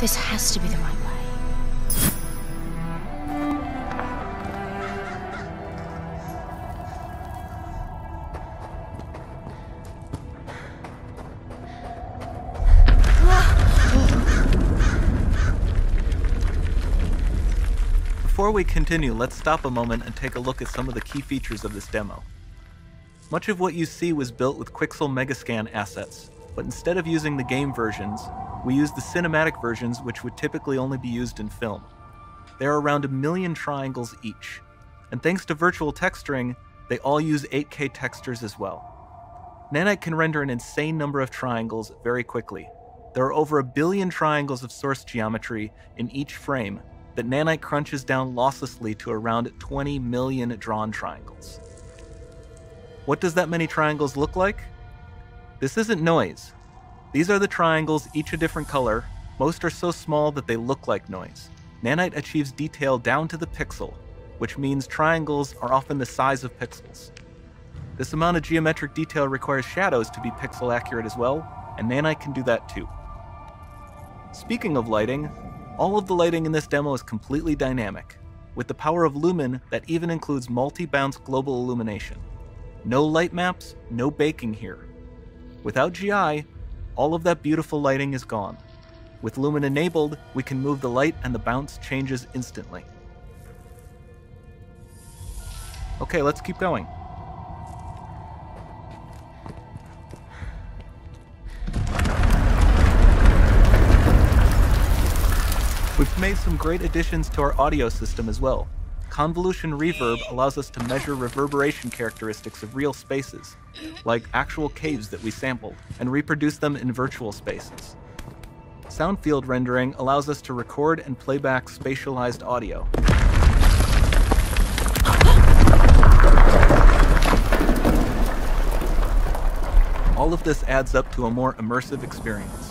This has to be the right way. Before we continue, let's stop a moment and take a look at some of the key features of this demo. Much of what you see was built with Quixel Megascan assets, but instead of using the game versions, we used the cinematic versions which would typically only be used in film. There are around a million triangles each, and thanks to virtual texturing, they all use 8K textures as well. Nanite can render an insane number of triangles very quickly. There are over a billion triangles of source geometry in each frame that Nanite crunches down losslessly to around 20 million drawn triangles. What does that many triangles look like? This isn't noise. These are the triangles, each a different color. Most are so small that they look like noise. Nanite achieves detail down to the pixel, which means triangles are often the size of pixels. This amount of geometric detail requires shadows to be pixel accurate as well, and Nanite can do that too. Speaking of lighting, all of the lighting in this demo is completely dynamic, with the power of Lumen that even includes multi-bounce global illumination. No light maps, no baking here. Without GI, all of that beautiful lighting is gone. With Lumen enabled, we can move the light and the bounce changes instantly. Okay, let's keep going. We've made some great additions to our audio system as well. Convolution Reverb allows us to measure reverberation characteristics of real spaces, like actual caves that we sampled, and reproduce them in virtual spaces. Sound field rendering allows us to record and playback spatialized audio. All of this adds up to a more immersive experience.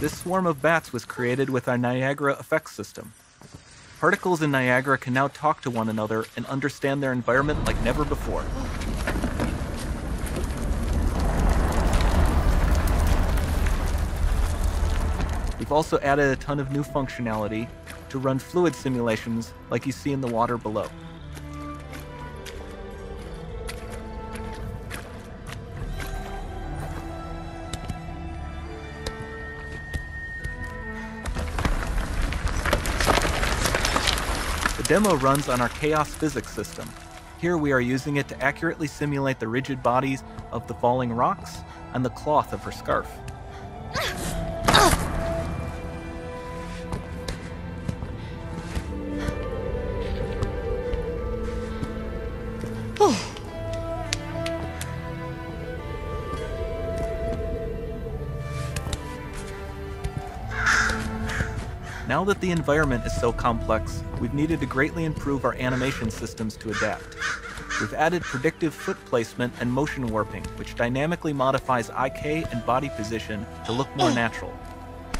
This swarm of bats was created with our Niagara effects system. Particles in Niagara can now talk to one another and understand their environment like never before. We've also added a ton of new functionality to run fluid simulations like you see in the water below. Demo runs on our Chaos Physics system. Here we are using it to accurately simulate the rigid bodies of the falling rocks and the cloth of her scarf. Now that the environment is so complex, we've needed to greatly improve our animation systems to adapt. We've added predictive foot placement and motion warping, which dynamically modifies IK and body position to look more mm. natural.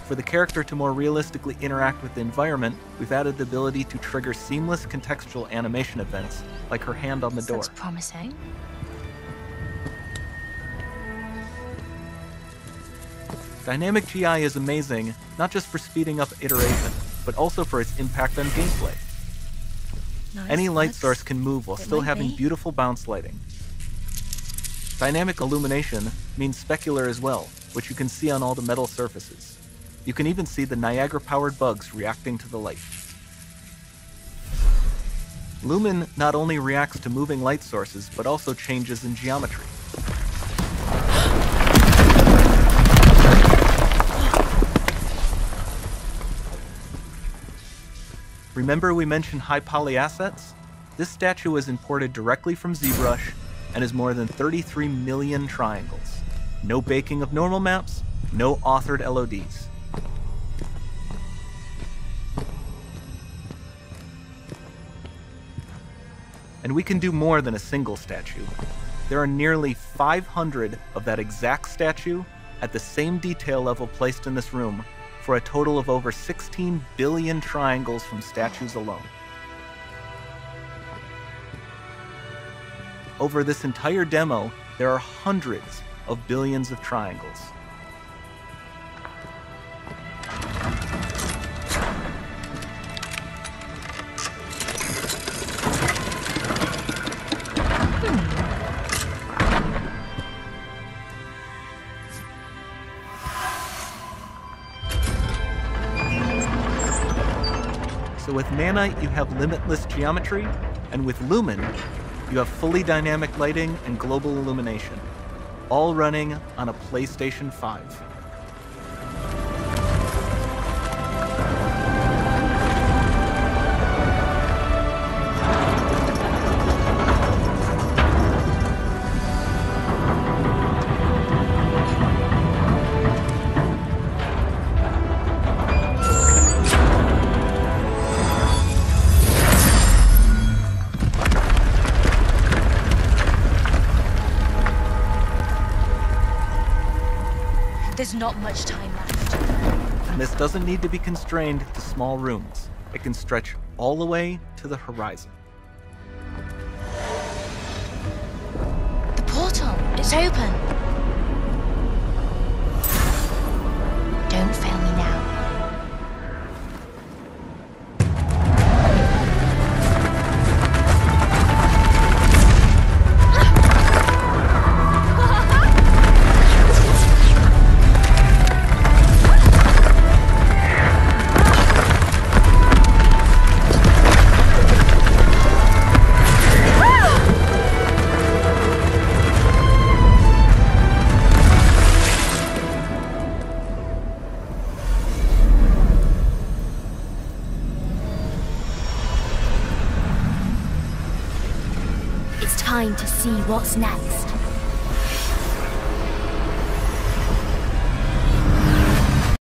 For the character to more realistically interact with the environment, we've added the ability to trigger seamless contextual animation events, like her hand on the door. Sounds promising. Dynamic GI is amazing, not just for speeding up iteration, but also for its impact on gameplay. Nice. Any light source can move while it still having be. beautiful bounce lighting. Dynamic illumination means specular as well, which you can see on all the metal surfaces. You can even see the Niagara-powered bugs reacting to the light. Lumen not only reacts to moving light sources, but also changes in geometry. Remember we mentioned high poly assets? This statue was imported directly from ZBrush and is more than 33 million triangles. No baking of normal maps, no authored LODs. And we can do more than a single statue. There are nearly 500 of that exact statue at the same detail level placed in this room, for a total of over 16 billion triangles from statues alone. Over this entire demo, there are hundreds of billions of triangles. So with Nanite, you have limitless geometry, and with Lumen, you have fully dynamic lighting and global illumination, all running on a PlayStation 5. There's not much time left. And this doesn't need to be constrained to small rooms. It can stretch all the way to the horizon. The portal, it's open. Don't fail To see what's next.